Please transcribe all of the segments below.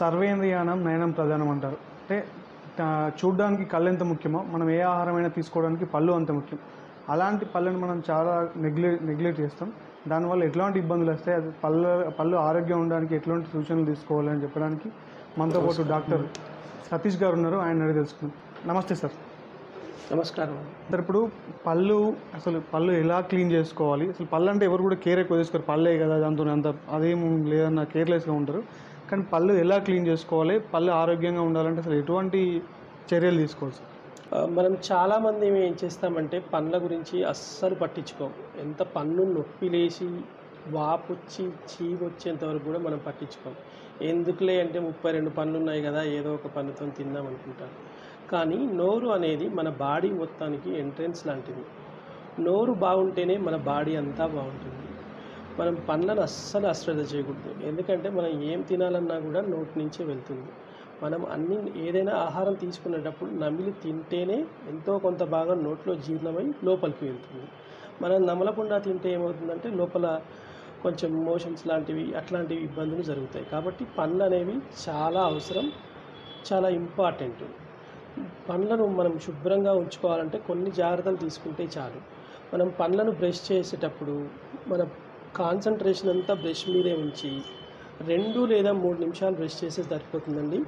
సర్వేంద్రియానం నయనం ప్రధానం అంటారు. అంటే చూడ్డానికి కళ్ళు ఎంత ముఖ్యమో మనం ఏ ఆహారమైనా తీసుకోవడానికి పళ్ళు అంత ముఖ్యం. అలాంటి పళ్ళని మనం చాలా నెగ్లె నెగ్లెక్ట్ చేస్తాం. దానివల్ల ఎట్లాంటి ఇబ్బందులు వస్తాయి? అది పళ్ళు పళ్ళు ఆరోగ్యం ఉండడానికి ఎట్లాంటి సూచనలు తీసుకోవాలని చెప్పడానికి మనతో పాటు డాక్టర్ సతీష్ గారు ఉన్నారు. ఆయన అడిగి తెలుసుకుందాం. నమస్తే సార్. నమస్కారం. సార్ ఇప్పుడు పళ్ళు అసలు పళ్ళు ఎలా క్లీన్ చేసుకోవాలి? అసలు పళ్ళు అంటే ఎవరు కూడా కేర్ ఎక్కువ తీసుకోరు. పళ్ళే కదా దాంతో అంత అదేం లేదన్న కేర్లెస్గా ఉంటారు. కానీ పళ్ళు ఎలా క్లీన్ చేసుకోవాలి? పళ్ళు ఆరోగ్యంగా ఉండాలంటే అసలు ఎటువంటి చర్యలు తీసుకోవచ్చు మనం చాలామంది ఏం చేస్తామంటే పండ్ల గురించి అస్సలు పట్టించుకోం. ఎంత పన్ను నొప్పి లేచి వాపు వచ్చి వచ్చేంత వరకు కూడా మనం పట్టించుకోం. ఎందుకులే అంటే ముప్పై రెండు పనులు ఉన్నాయి కదా ఏదో ఒక పన్నుతో తిందాం అనుకుంటాం. కానీ నోరు అనేది మన బాడీ మొత్తానికి ఎంట్రెన్స్ లాంటిది. నోరు బాగుంటేనే మన బాడీ అంతా బాగుంటుంది. మనం పండ్లను అస్సలు అశ్రద్ధ చేయకూడదు. ఎందుకంటే మనం ఏం తినాలన్నా కూడా నోటి నుంచే వెళ్తుంది. మనం అన్ని ఏదైనా ఆహారం తీసుకునేటప్పుడు నమిలి తింటేనే ఎంతో కొంత భాగం నోట్లో జీర్ణమై లోపలికి వెళ్తుంది. మనం నమలకుండా తింటే ఏమవుతుందంటే లోపల కొంచెం మోషన్స్ లాంటివి అట్లాంటివి ఇబ్బందులు జరుగుతాయి. కాబట్టి పండ్లు అనేవి చాలా అవసరం చాలా ఇంపార్టెంట్. పండ్లను మనం శుభ్రంగా ఉంచుకోవాలంటే కొన్ని జాగ్రత్తలు తీసుకుంటే చాలు. మనం పండ్లను బ్రష్ చేసేటప్పుడు మన కాన్సన్ట్రేషన్ అంతా బ్రష్ మీదే ఉంచి రెండు లేదా మూడు నిమిషాలు బ్రష్ చేస్తే సరిపోతుందండి.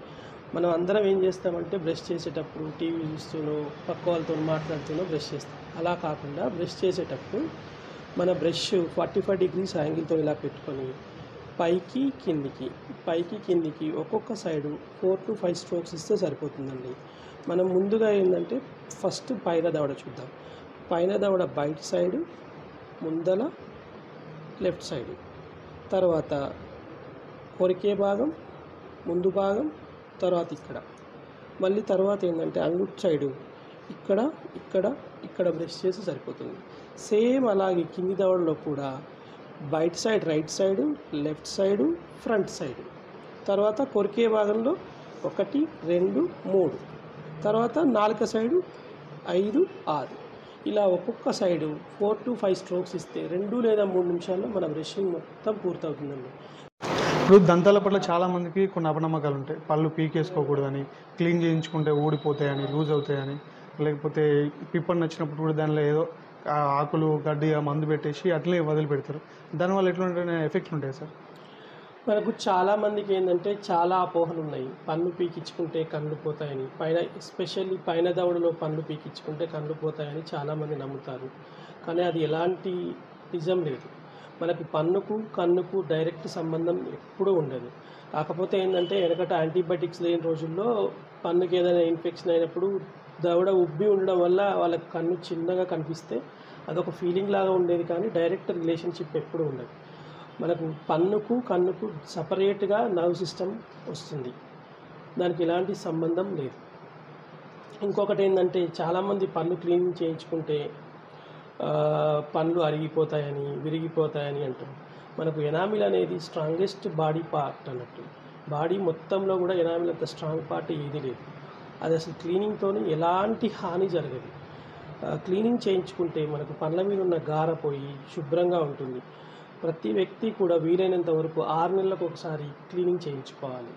మనం అందరం ఏం చేస్తామంటే బ్రష్ చేసేటప్పుడు టీవీ చూస్తూనో పక్క వాళ్ళతో మాట్లాడుతూనో బ్రష్ చేస్తాం. అలా కాకుండా బ్రష్ చేసేటప్పుడు మన బ్రష్ ఫార్టీ ఫైవ్ డిగ్రీస్ యాంగిల్తో ఇలా పెట్టుకొని పైకి కిందికి పైకి కిందికి ఒక్కొక్క side four to five strokes ఇస్తే సరిపోతుందండి. మనం ముందుగా ఏంటంటే ఫస్ట్ పైన దవడ చూద్దాం. పైన దవడ బయట సైడు ముందల లెఫ్ట్ సైడ్. తర్వాత కొరికే భాగం ముందు భాగం తర్వాత ఇక్కడ. మళ్ళీ తర్వాత ఏంటంటే అంగుట్ సైడు. ఇక్కడ ఇక్కడ ఇక్కడ బ్రష్ చేసి సరిపోతుంది. సేమ్ అలాగే కింది దవడలో కూడా బయట side right side left side front side. తర్వాత కొరికే భాగంలో ఒకటి రెండు మూడు. తర్వాత నాలుక సైడు ఐదు ఆరు. ఇలా ఒక్కొక్క side four to five strokes ఇస్తే రెండు లేదా మూడు నిమిషాల్లో మన బ్రషింగ్ మొత్తం పూర్తవుతుందండి. ఇప్పుడు దంతాల పట్ల చాలా మందికి కొన్ని అపనమ్మకాలు ఉంటాయి. పళ్ళు పీకేసుకోకూడదని క్లీన్ చేయించుకుంటే ఊడిపోతాయని లూజ్ అవుతాయని లేకపోతే పిప్పని నచ్చినప్పుడు కూడా దానిలో ఏదో ఆకులు గడ్డి మందు పెట్టేసి అట్లే వదిలిపెడతారు. దానివల్ల ఎటువంటి ఎఫెక్ట్స్ ఉంటాయి సార్. మనకు చాలామందికి ఏంటంటే చాలా అపోహలు ఉన్నాయి. పన్ను పీకించుకుంటే కళ్ళు పోతాయని. పైన ఎస్పెషల్లీ పైన దవడలో పన్ను పీకించుకుంటే కళ్ళు పోతాయని చాలామంది నమ్ముతారు. కానీ అది ఎలాంటి నిజం లేదు. మనకి పన్నుకు కన్నుకు డైరెక్ట్ సంబంధం ఎప్పుడూ ఉండదు. కాకపోతే ఏంటంటే వెనకట యాంటీబయాటిక్స్ లేని రోజుల్లో పన్నుకి ఏదైనా ఇన్ఫెక్షన్ అయినప్పుడు దవడ ఉబ్బి ఉండడం వల్ల వాళ్ళకి కన్ను చిన్నగా కనిపిస్తే అదొక ఫీలింగ్ లాగా ఉండేది కానీ డైరెక్ట్ రిలేషన్షిప్ ఎప్పుడూ ఉండదు. మనకు పన్నుకు కన్నుకు సపరేట్గా నర్వ్ సిస్టమ్ వస్తుంది. దానికి ఎలాంటి సంబంధం లేదు. ఇంకొకటి ఏంటంటే చాలామంది పన్ను క్లీనింగ్ చేయించుకుంటే ఆ, అరిగిపోతాయని విరిగిపోతాయని అంటారు. మనకు ఎనామిల్ అనేది స్ట్రాంగెస్ట్ బాడీ పార్ట్ అన్నట్టు. బాడీ మొత్తంలో కూడా ఎనామిల్ అంత స్ట్రాంగ్ పార్ట్ ఏది లేదు. అది అసలు క్లీనింగ్తో ఎలాంటి హాని జరగదు. క్లీనింగ్ చేయించుకుంటే మనకు పండ్ల మీద ఉన్న గార పోయి శుభ్రంగా ఉంటుంది. ప్రతి వ్యక్తి కూడా వీలైనంత వరకు ఆరు నెలలకు ఒకసారి క్లీనింగ్ చేయించుకోవాలి.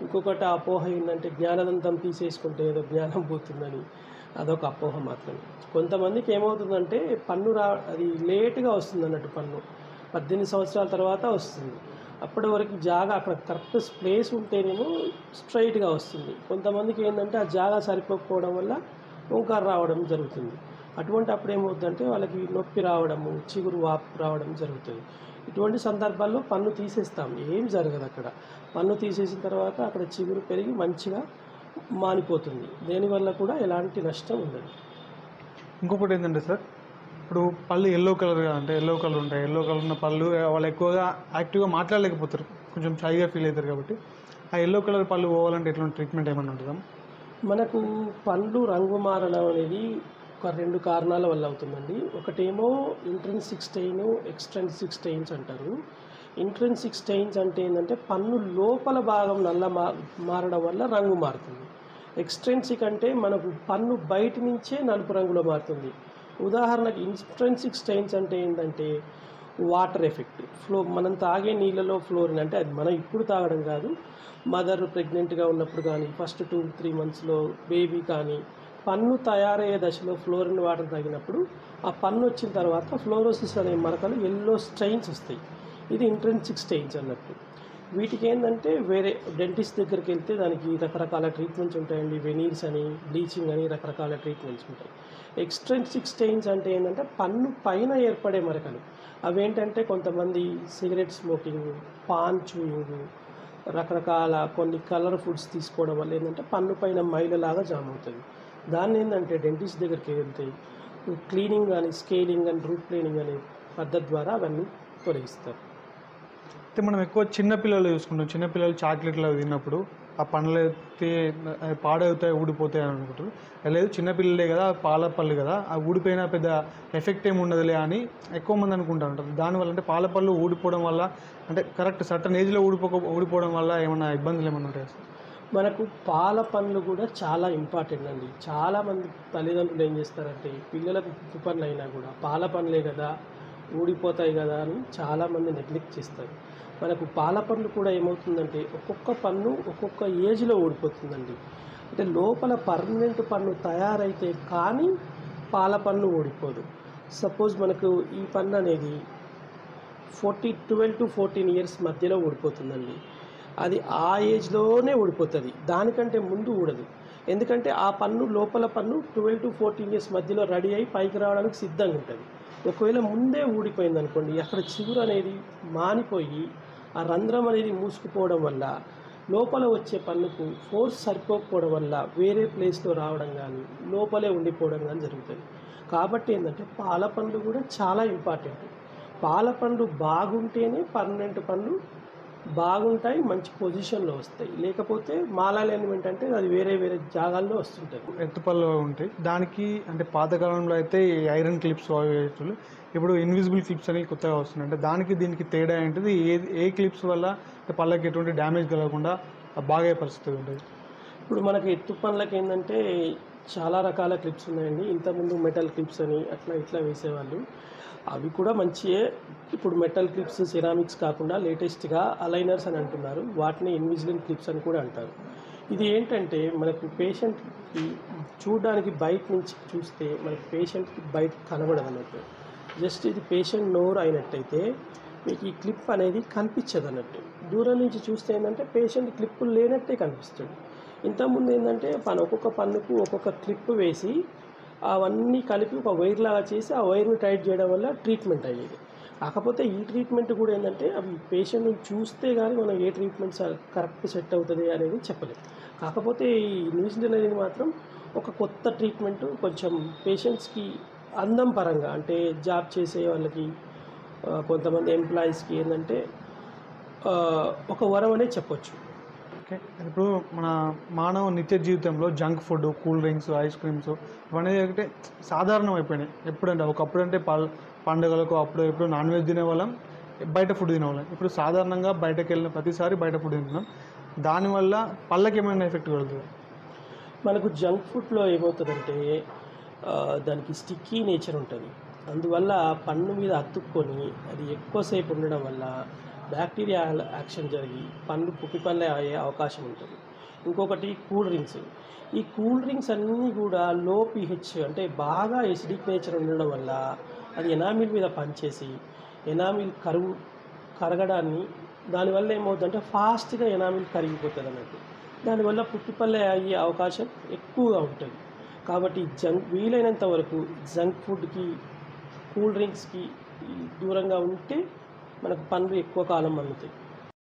ఇంకొకటి అపోహ ఏంటంటే జ్ఞానదంతం తీసేసుకుంటే ఏదో జ్ఞానం పోతుందని. అదొక అపోహ మాత్రమే. కొంతమందికి ఏమవుతుందంటే పన్ను రా అది లేటుగా వస్తుంది అన్నట్టు పన్ను. పద్దెనిమిది సంవత్సరాల తర్వాత వస్తుంది. అప్పటి వరకు జాగా అక్కడ కరెక్ట్ ప్లేస్ ఉంటేనేమో స్ట్రైట్గా వస్తుంది. కొంతమందికి ఏంటంటే ఆ జాగా సరిపోకపోవడం వల్ల ఓంకారు రావడం జరుగుతుంది. అటువంటి అప్పుడు ఏమవుతుందంటే వాళ్ళకి నొప్పి రావడము చిగురు వాపు రావడం జరుగుతుంది. ఇటువంటి సందర్భాల్లో పన్ను తీసేస్తాం. ఏం జరగదు అక్కడ. పన్ను తీసేసిన తర్వాత అక్కడ చిగురు పెరిగి మంచిగా మానిపోతుంది. దీనివల్ల కూడా ఎలాంటి నష్టం ఉండదు. ఇంకొకటి ఏంటంటే సార్ ఇప్పుడు పళ్ళు ఎల్లో కలర్ అంటే ఎల్లో కలర్ ఉంటాయి. ఎల్లో కలర్ ఉన్న పళ్ళు వాళ్ళు ఎక్కువగా యాక్టివ్గా మాట్లాడలేకపోతారు. కొంచెం షైగా ఫీల్ అవుతారు కాబట్టి. ఆ ఎల్లో కలర్ పళ్ళు పోవాలంటే ఎటువంటి ట్రీట్మెంట్ ఏమైనా ఉంటుందా? మనకు పండ్లు రంగు మారడం అనేది ఒక రెండు కారణాల వల్ల అవుతుందండి. ఒకటేమో ఇంట్రెన్సిక్ స్టెయిన్ ఎక్స్ట్రెన్సిక్ స్టెయిన్స్ అంటారు. ఇంట్రెన్సిక్ స్టెయిన్స్ అంటే ఏంటంటే పన్ను లోపల భాగం నల్ల మా మారడం వల్ల రంగు మారుతుంది. ఎక్స్ట్రెన్సిక్ అంటే మనకు పన్ను బయట నుంచే నలుపు రంగులో మారుతుంది. ఉదాహరణకి ఇంట్రెన్సిక్ స్టెయిన్స్ అంటే ఏంటంటే వాటర్ ఎఫెక్ట్. ఫ్లో మనం తాగే నీళ్ళలో ఫ్లోరిన్ అంటే అది మనం ఇప్పుడు తాగడం కాదు. మదర్ ప్రెగ్నెంట్గా ఉన్నప్పుడు కానీ ఫస్ట్ టూ త్రీ మంత్స్లో బేబీ కానీ పన్ను తయారయ్యే దశలో ఫ్లోరిన్ వాటర్ తగినప్పుడు ఆ పన్ను వచ్చిన తర్వాత ఫ్లోరోసిస్ అనే మరకలు ఎల్లో స్ట్రెయిన్స్ వస్తాయి. ఇది ఇంట్రెన్సిక్ స్టెయిన్స్ అన్నట్టు. వీటికి ఏంటంటే వేరే డెంటిస్ట్ దగ్గరికి వెళ్తే దానికి రకరకాల ట్రీట్మెంట్స్ ఉంటాయండి. వెనీర్స్ అని బ్లీచింగ్ అని రకరకాల ట్రీట్మెంట్స్ ఉంటాయి. ఎక్స్ట్రెన్సిక్ స్టెయిన్స్ అంటే ఏంటంటే పన్ను పైన ఏర్పడే మరకలు. అవేంటంటే కొంతమంది సిగరెట్ స్మోకింగ్ పాన్ చూయింగ్ రకరకాల కొన్ని కలర్ ఫుడ్స్ తీసుకోవడం వల్ల ఏంటంటే పన్ను పైన మైలలాగా జామ్ అవుతుంది. దాన్ని ఏంటంటే డెంటిస్ట్ దగ్గరికి వెళ్తే క్లీనింగ్ కానీ స్కేలింగ్ అని రూట్ క్లీనింగ్ అనే పద్ధతి ద్వారా అవన్నీ తొలగిస్తారు. అయితే మనం ఎక్కువ చిన్నపిల్లలు చూసుకుంటాం. చిన్నపిల్లలు చాక్లెట్లు అవి తిన్నప్పుడు ఆ పండ్లు అయితే పాడవుతాయి ఊడిపోతాయి అని అనుకుంటారు. లేదు చిన్నపిల్లలే కదా పాల పళ్ళు కదా ఆ ఊడిపోయినా పెద్ద ఎఫెక్ట్ ఏమి ఉండదులే అని ఎక్కువ మంది అనుకుంటా ఉంటారు దానివల్ల అంటే పాల పళ్ళు ఊడిపోవడం వల్ల అంటే కరెక్ట్ సర్టన్ ఏజ్లో ఊడిపోక ఊడిపోవడం వల్ల ఏమైనా ఇబ్బందులు ఏమన్నా ఉంటాయి అసలు మనకు పాల పనులు కూడా చాలా ఇంపార్టెంట్ అండి. చాలామంది తల్లిదండ్రులు ఏం చేస్తారంటే పిల్లలకు ఉప్పు పనులు అయినా కూడా పాల పనులే కదా ఊడిపోతాయి కదా అని చాలామంది నెగ్లెక్ట్ చేస్తారు. మనకు పాల పనులు కూడా ఏమవుతుందంటే ఒక్కొక్క పన్ను ఒక్కొక్క ఏజ్లో ఓడిపోతుందండి అంటే లోపల పర్మనెంట్ పన్ను తయారైతే కానీ పాల పన్ను ఓడిపోదు సపోజ్ మనకు ఈ పన్ను అనేది forty twelve to fourteen years మధ్యలో ఓడిపోతుందండి అది ఆ ఏజ్లోనే ఊడిపోతుంది. దానికంటే ముందు ఊడదు. ఎందుకంటే ఆ పన్ను లోపల పన్ను ట్వెల్వ్ టు ఫోర్టీన్ ఇయర్స్ మధ్యలో రెడీ అయి పైకి రావడానికి సిద్ధంగా ఉంటుంది. ఒకవేళ ముందే ఊడిపోయింది అనుకోండి అక్కడ చిగురు అనేది మానిపోయి ఆ రంధ్రం అనేది మూసుకుపోవడం వల్ల లోపల వచ్చే పన్నుకు ఫోర్స్ సరిపోకపోవడం వల్ల వేరే ప్లేస్లో రావడం కానీ లోపలే ఉండిపోవడం కానీ జరుగుతుంది. కాబట్టి ఏంటంటే పాల పండ్లు కూడా చాలా ఇంపార్టెంట్. పాల పండ్లు బాగుంటేనే పర్మనెంట్ పండ్లు బాగుంటాయి మంచి పొజిషన్లో వస్తాయి. లేకపోతే మాలాలు ఏంటంటే అది వేరే వేరే జాగాల్లో వస్తుంటుంది ఎత్తుపళ్ళు ఉంటాయి. దానికి అంటే పాతకాలంలో అయితే ఈ ఐరన్ క్లిప్స్ అవి వేసేటోళ్ళు ఇప్పుడు ఇన్విజిబుల్ క్లిప్స్ అనేవి కొత్తగా వస్తున్నాయి. అంటే దానికి దీనికి తేడా ఏంటిది? ఏ ఏ క్లిప్స్ వల్ల అంటే పళ్ళకి ఎటువంటి డ్యామేజ్ కలగకుండా బాగా పరిస్థితి ఉంటుంది. ఇప్పుడు మనకి ఎత్తు పనులకి ఏంటంటే చాలా రకాల క్లిప్స్ ఉన్నాయండి. ఇంతకుముందు మెటల్ క్లిప్స్ అని అట్లా ఇట్లా వేసేవాళ్ళు. అవి కూడా మంచియే. ఇప్పుడు మెటల్ క్లిప్స్ సిరామిక్స్ కాకుండా లేటెస్ట్గా అలైనర్స్ అని అంటున్నారు. వాటిని ఇన్విజిలెంట్ క్లిప్స్ అని కూడా అంటారు. ఇది ఏంటంటే మనకు పేషెంట్కి చూడడానికి బయట నుంచి చూస్తే మనకి పేషెంట్కి బయట కనబడదు అన్నట్టు జస్ట్ ఇది పేషెంట్ నోరు అయినట్టయితే మీకు ఈ క్లిప్ అనేది కనిపించదు అన్నట్టు దూరం నుంచి చూస్తే ఏంటంటే పేషెంట్ క్లిప్ లేనట్టే కనిపిస్తుంది. ఇంతకుముందు ఏంటంటే పని ఒక్కొక్క పన్నుకు ఒక్కొక్క క్లిప్ వేసి అవన్నీ కలిపి ఒక వైర్ లాగా చేసి ఆ వైర్ని టైట్ చేయడం వల్ల ట్రీట్మెంట్ అయ్యేది. కాకపోతే ఈ ట్రీట్మెంట్ కూడా ఏంటంటే అవి పేషెంట్ని చూస్తే కానీ మనం ఏ ట్రీట్మెంట్ కరెక్ట్ సెట్ అవుతుంది అనేది చెప్పలేదు కాకపోతే ఈ న్యూజిలాండ్ అనేది మాత్రం ఒక కొత్త ట్రీట్మెంట్ కొంచెం పేషెంట్స్కి అందం పరంగా అంటే జాబ్ చేసే వాళ్ళకి కొంతమంది ఎంప్లాయీస్కి ఏంటంటే ఒక వరం అనే చెప్పొచ్చు. ఓకే. ఇప్పుడు మన మానవ నిత్య జీవితంలో junk food cool drinks ice creams ఇవన్నీ అంటే సాధారణం అయిపోయినాయి ఎప్పుడంటే ఒకప్పుడు అంటే పల్ పండుగలకు అప్పుడు ఎప్పుడు నాన్ వెజ్ తినేవాళ్ళం బయట ఫుడ్ తినేవాళ్ళం. ఇప్పుడు సాధారణంగా బయటకు వెళ్ళిన ప్రతిసారి బయట ఫుడ్ తింటున్నాం. దానివల్ల పళ్ళకి ఏమైనా ఎఫెక్ట్ కలుగుతుంది? మనకు జంక్ ఫుడ్లో ఏమవుతుందంటే దానికి స్టిక్కీ నేచర్ ఉంటుంది. అందువల్ల పన్ను మీద అతుక్కొని అది ఎక్కువసేపు ఉండడం వల్ల బ్యాక్టీరియా యాక్షన్ జరిగి పండ్లు పుట్టి అయ్యే అవకాశం ఉంటుంది. ఇంకొకటి కూల్ డ్రింక్స్. ఈ కూల్ డ్రింక్స్ అన్నీ కూడా లో పిహెచ్ అంటే బాగా ఎసిడిక్ నేచర్ ఉండడం వల్ల అది ఎనామిల్ మీద పనిచేసి ఎనామిల్ కరువు కరగడాన్ని దానివల్ల ఏమవుతుందంటే ఫాస్ట్గా ఎనామిల్ కరిగిపోతుంది అన్నట్టు. దానివల్ల పుట్టిపల్లె అయ్యే అవకాశం ఎక్కువగా ఉంటుంది. కాబట్టి జంక్ వీలైనంత వరకు జంక్ ఫుడ్కి కూల్ డ్రింక్స్కి దూరంగా ఉంటే మనకు పనులు ఎక్కువ కాలం అందుతాయి